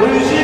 우리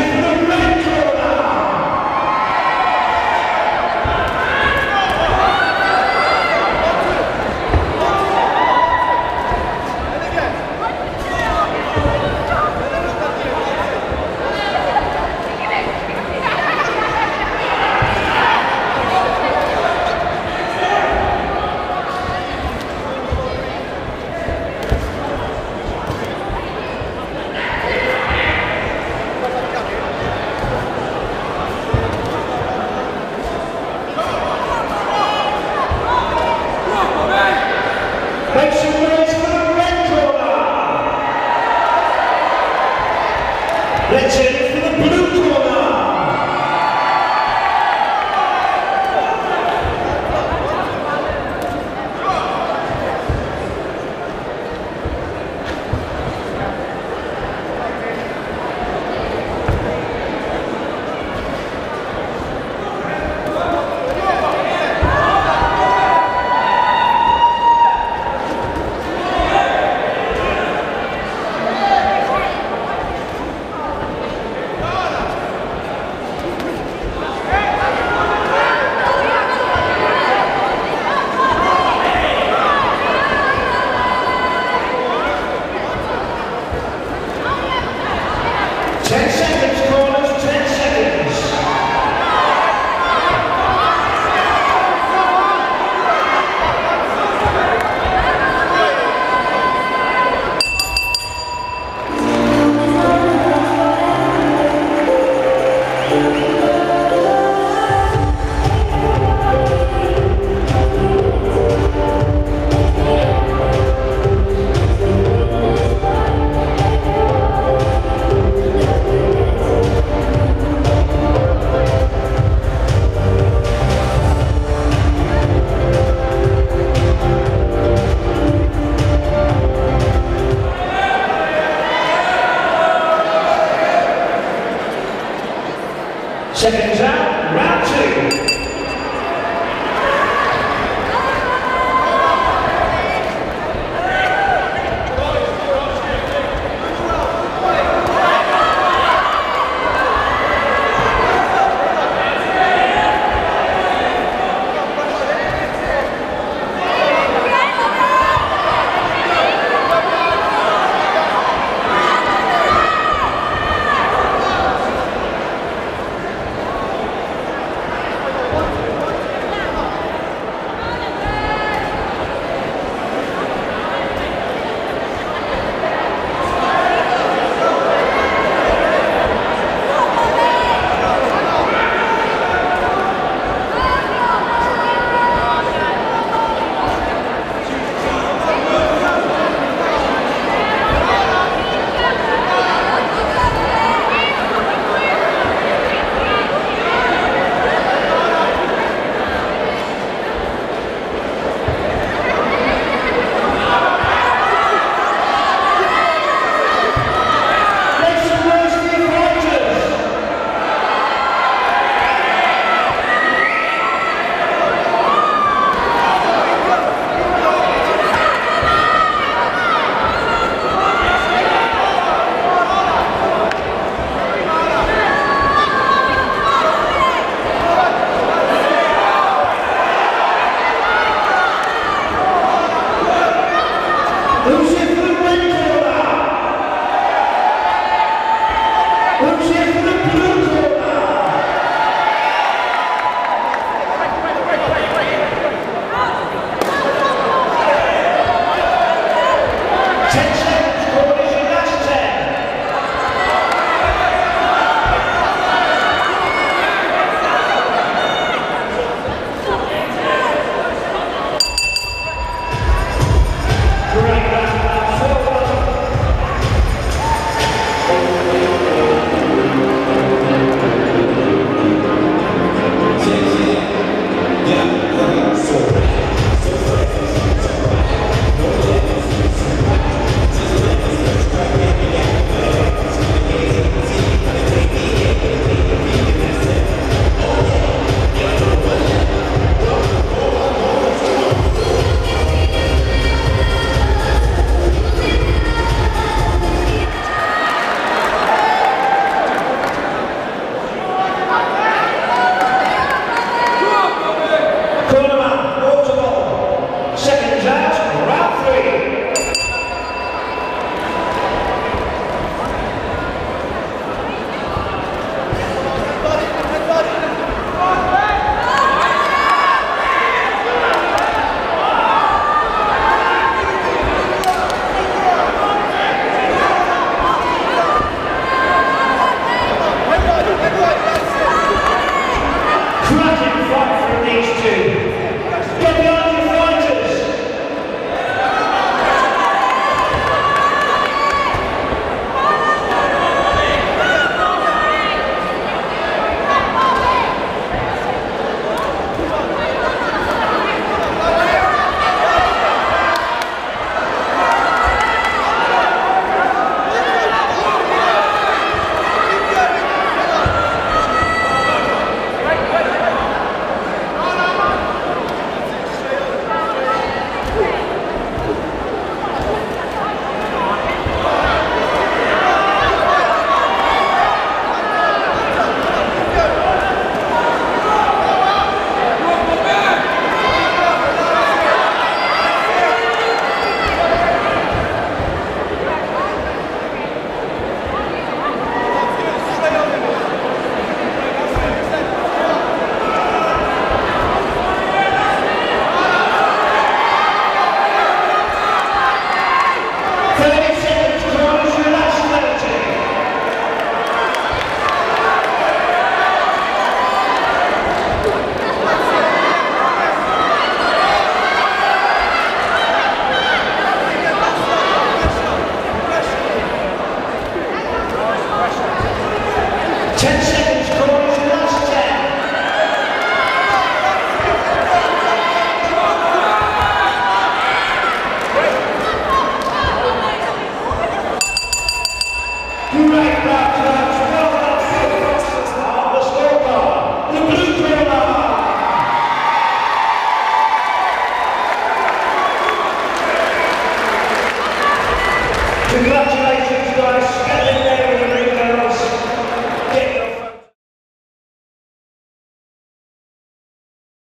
Joseph